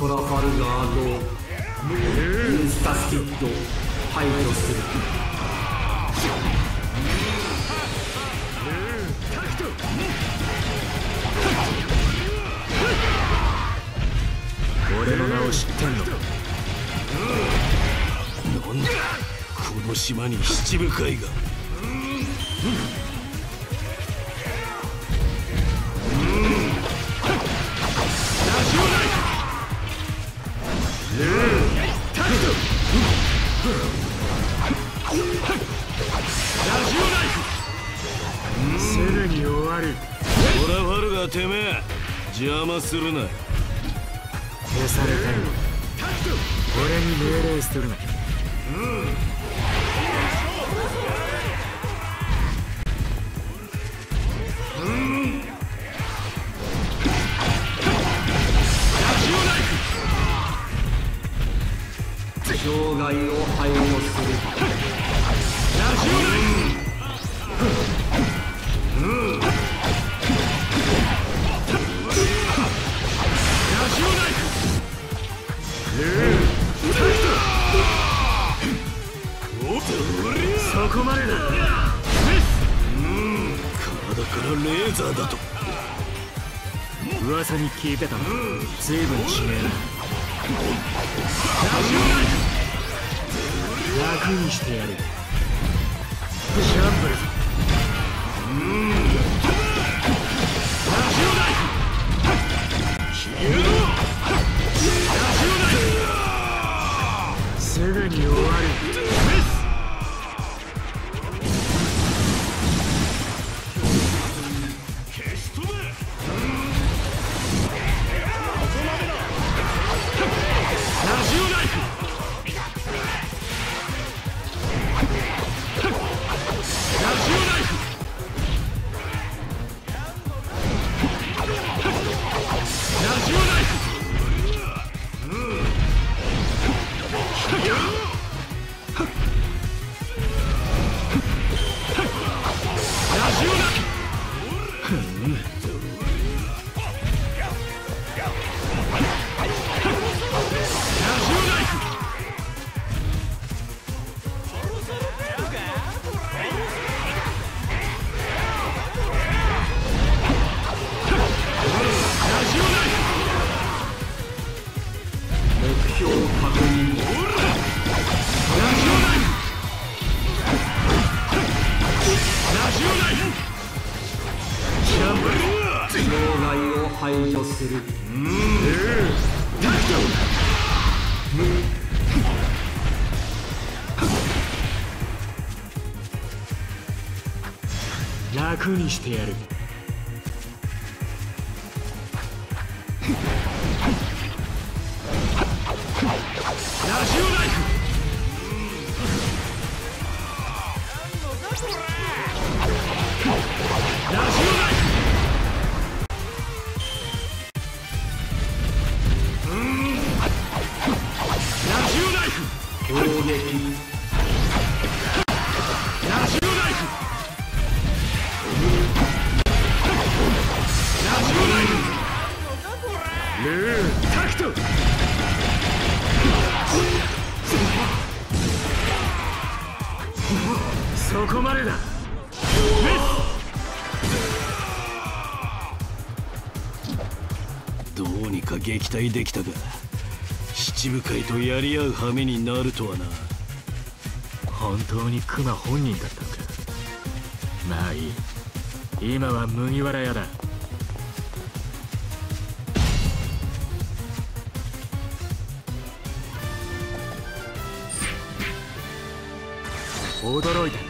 トラファルガーのインスタスキッド排除する。俺の名を知ってんの？かなんだ？この島に七部会が。うんすぐに終わるトラファルガーてめえ邪魔するな消されたよ俺に命令しとるな障害を排除するそこまでだ体からレーザーだと噂に聞いてたの随分違えな楽にしてやる。シャンブル排除する。楽にしてやる。攻ルータクト。そこまでだ。どうにか撃退できたが七部会とやり合う羽目になるとはな。本当にクマ本人だったのか。まあいい。今は麦わら屋だ驚いた